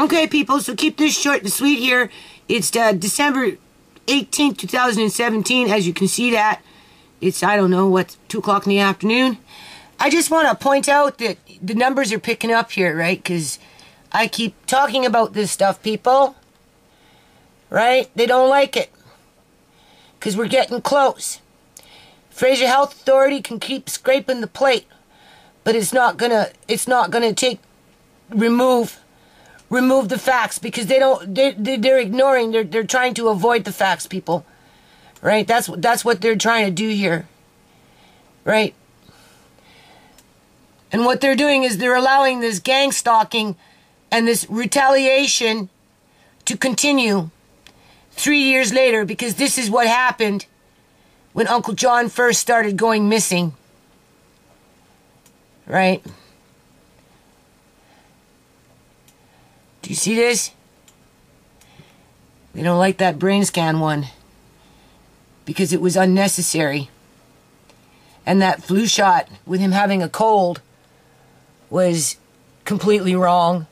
Okay, people, so keep this short and sweet here. It's uh, December 18th, 2017. As you can see that, it's, I don't know, what, 2 o'clock in the afternoon. I just want to point out that the numbers are picking up here, right? Because I keep talking about this stuff, people. Right? They don't like it. Because we're getting close. Fraser Health Authority can keep scraping the plate, but it's not gonna it's not gonna take remove remove the facts because they don't they they're ignoring they're they're trying to avoid the facts people right that's that's what they're trying to do here right and what they're doing is they're allowing this gang stalking and this retaliation to continue three years later because this is what happened when Uncle John first started going missing. Right? You see this? They don't like that brain scan one because it was unnecessary. And that flu shot with him having a cold was completely wrong.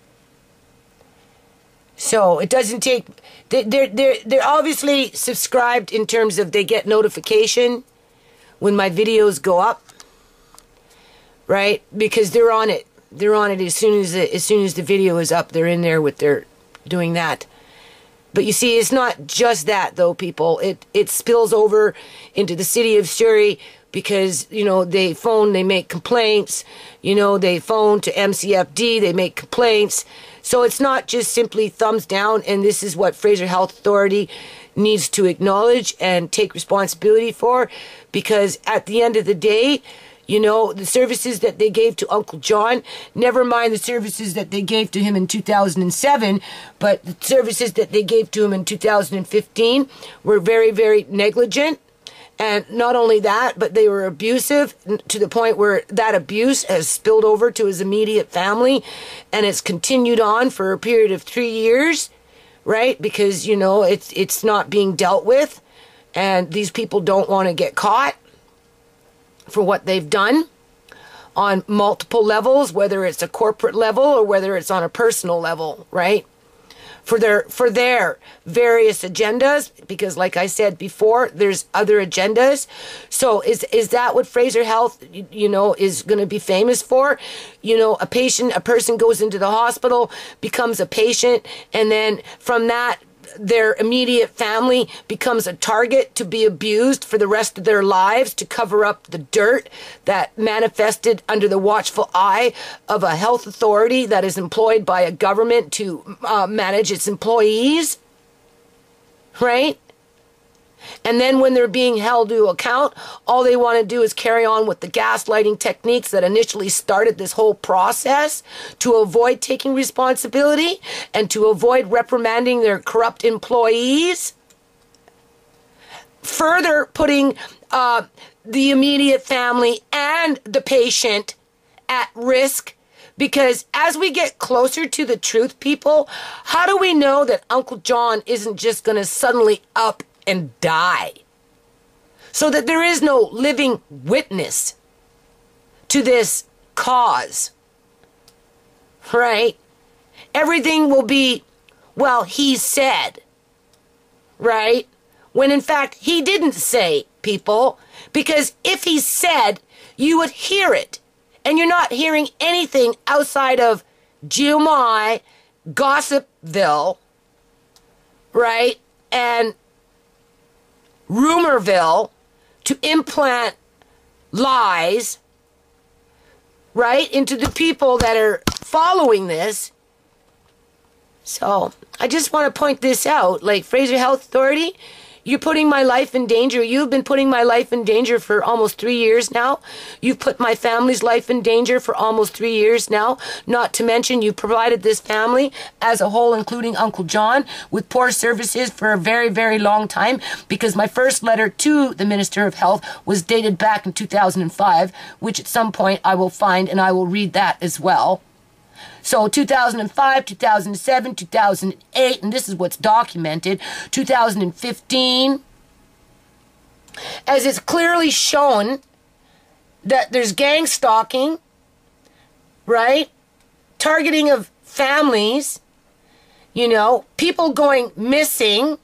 So it doesn't take. They're they're they're obviously subscribed in terms of they get notification when my videos go up, right? Because they're on it. They're on it as soon as the, as soon as the video is up. They're in there with their doing that. But you see, it's not just that though, people. It it spills over into the city of Surrey because you know they phone, they make complaints. You know they phone to MCFD, they make complaints. So it's not just simply thumbs down, and this is what Fraser Health Authority needs to acknowledge and take responsibility for, because at the end of the day, you know, the services that they gave to Uncle John, never mind the services that they gave to him in 2007, but the services that they gave to him in 2015 were very, very negligent. And not only that, but they were abusive to the point where that abuse has spilled over to his immediate family and it's continued on for a period of three years, right? Because, you know, it's, it's not being dealt with and these people don't want to get caught for what they've done on multiple levels, whether it's a corporate level or whether it's on a personal level, right? For their for their various agendas, because like I said before, there's other agendas. So is is that what Fraser Health, you, you know, is going to be famous for? You know, a patient, a person goes into the hospital, becomes a patient, and then from that their immediate family becomes a target to be abused for the rest of their lives to cover up the dirt that manifested under the watchful eye of a health authority that is employed by a government to uh, manage its employees. Right? And then when they're being held to account, all they want to do is carry on with the gaslighting techniques that initially started this whole process to avoid taking responsibility and to avoid reprimanding their corrupt employees. Further putting uh, the immediate family and the patient at risk because as we get closer to the truth, people, how do we know that Uncle John isn't just going to suddenly up and die. So that there is no living witness to this cause. Right? Everything will be, well, he said. Right? When in fact, he didn't say, people. Because if he said, you would hear it. And you're not hearing anything outside of GMI, Gossipville, right? And Rumorville to implant lies, right, into the people that are following this. So I just want to point this out. Like Fraser Health Authority, you're putting my life in danger. You've been putting my life in danger for almost three years now. You've put my family's life in danger for almost three years now. Not to mention, you've provided this family as a whole, including Uncle John, with poor services for a very, very long time because my first letter to the Minister of Health was dated back in 2005, which at some point I will find and I will read that as well. So 2005, 2007, 2008, and this is what's documented, 2015, as it's clearly shown that there's gang stalking, right? Targeting of families You know, people going missing,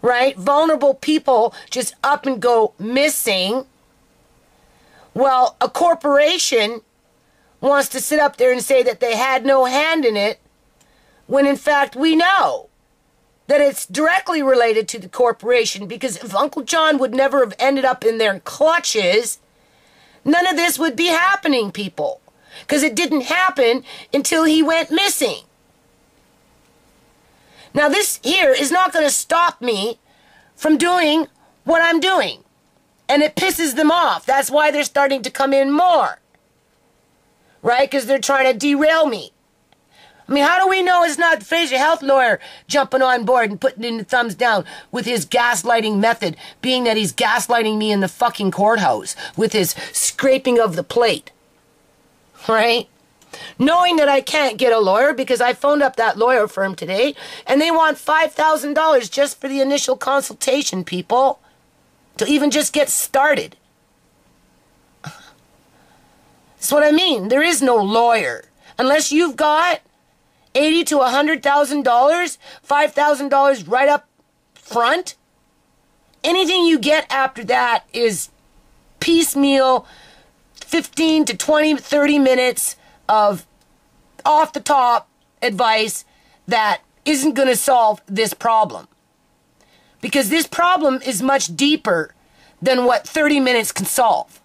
right? Vulnerable people just up and go missing. Well, a corporation wants to sit up there and say that they had no hand in it when in fact we know that it's directly related to the corporation because if Uncle John would never have ended up in their clutches, none of this would be happening, people. Because it didn't happen until he went missing. Now, this here is not going to stop me from doing what I'm doing. And it pisses them off. That's why they're starting to come in more. Right? Because they're trying to derail me. I mean, how do we know it's not Fraser Health lawyer jumping on board and putting in the thumbs down with his gaslighting method, being that he's gaslighting me in the fucking courthouse with his scraping of the plate? Right? Knowing that I can't get a lawyer because I phoned up that lawyer firm today and they want $5,000 just for the initial consultation, people, to even just get started. That's what I mean. There is no lawyer. Unless you've got eighty to a hundred thousand dollars, five thousand dollars right up front. Anything you get after that is piecemeal 15 to 20, 30 minutes of off the top advice that isn't going to solve this problem. Because this problem is much deeper than what 30 minutes can solve.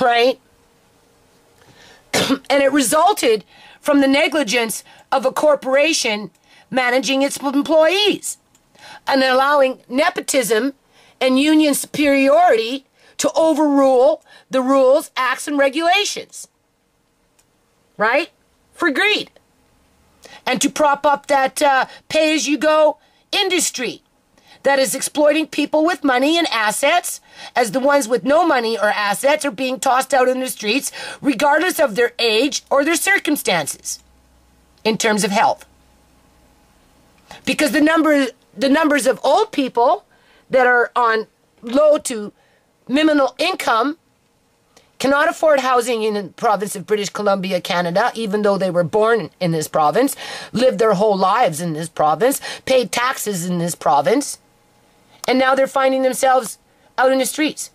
Right? and it resulted from the negligence of a corporation managing its employees and allowing nepotism and union superiority to overrule the rules, acts, and regulations. Right? For greed. And to prop up that uh, pay as you go industry that is exploiting people with money and assets as the ones with no money or assets are being tossed out in the streets regardless of their age or their circumstances in terms of health. Because the number the numbers of old people that are on low to minimal income cannot afford housing in the province of British Columbia, Canada, even though they were born in this province, lived their whole lives in this province, paid taxes in this province, and now they're finding themselves out in the streets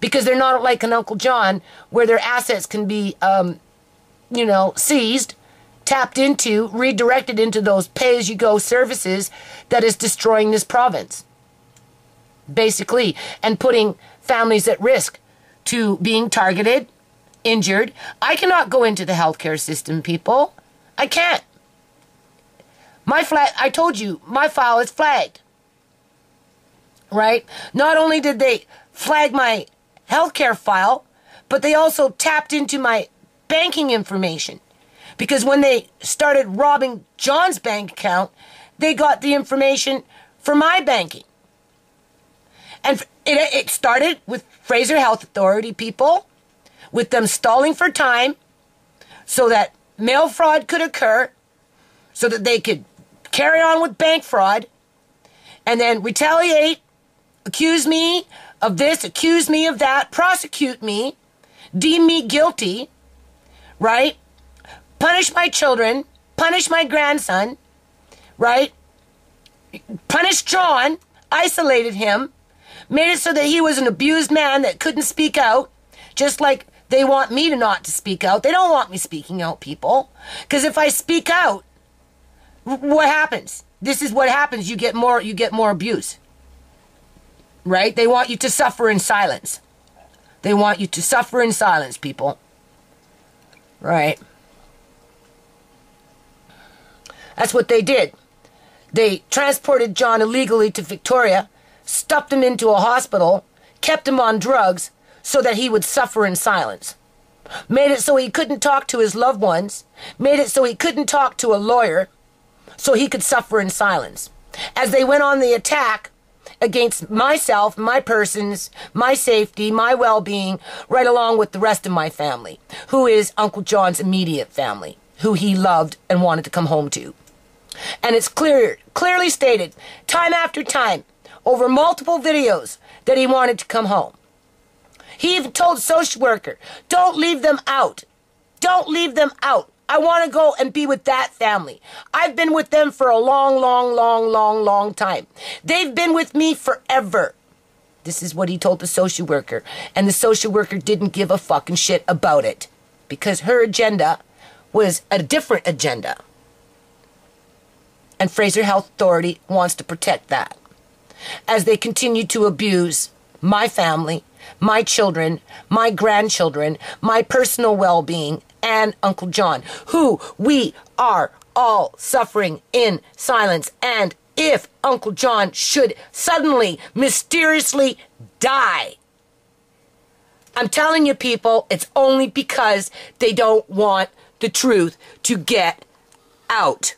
because they're not like an Uncle John where their assets can be, um, you know, seized, tapped into, redirected into those pay as you go services that is destroying this province. Basically, and putting families at risk to being targeted, injured. I cannot go into the healthcare system, people. I can't. My flag, I told you, my file is flagged right? Not only did they flag my healthcare file, but they also tapped into my banking information. Because when they started robbing John's bank account, they got the information for my banking. And it, it started with Fraser Health Authority people, with them stalling for time so that mail fraud could occur, so that they could carry on with bank fraud, and then retaliate accuse me of this, accuse me of that, prosecute me, deem me guilty, right? Punish my children, punish my grandson, right? Punish John, isolated him, made it so that he was an abused man that couldn't speak out, just like they want me to not to speak out. They don't want me speaking out, people. Because if I speak out, what happens? This is what happens. You get more, you get more abuse right? They want you to suffer in silence. They want you to suffer in silence, people. Right? That's what they did. They transported John illegally to Victoria, stuffed him into a hospital, kept him on drugs so that he would suffer in silence. Made it so he couldn't talk to his loved ones, made it so he couldn't talk to a lawyer, so he could suffer in silence. As they went on the attack, against myself, my persons, my safety, my well being, right along with the rest of my family, who is Uncle John's immediate family, who he loved and wanted to come home to. And it's clear, clearly stated, time after time, over multiple videos, that he wanted to come home. He even told social worker, don't leave them out. Don't leave them out. I want to go and be with that family. I've been with them for a long, long, long, long, long time. They've been with me forever. This is what he told the social worker. And the social worker didn't give a fucking shit about it because her agenda was a different agenda. And Fraser Health Authority wants to protect that as they continue to abuse my family, my children, my grandchildren, my personal well being, and Uncle John, who we are all suffering in silence. And if Uncle John should suddenly, mysteriously die, I'm telling you, people, it's only because they don't want the truth to get out.